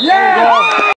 Yeah!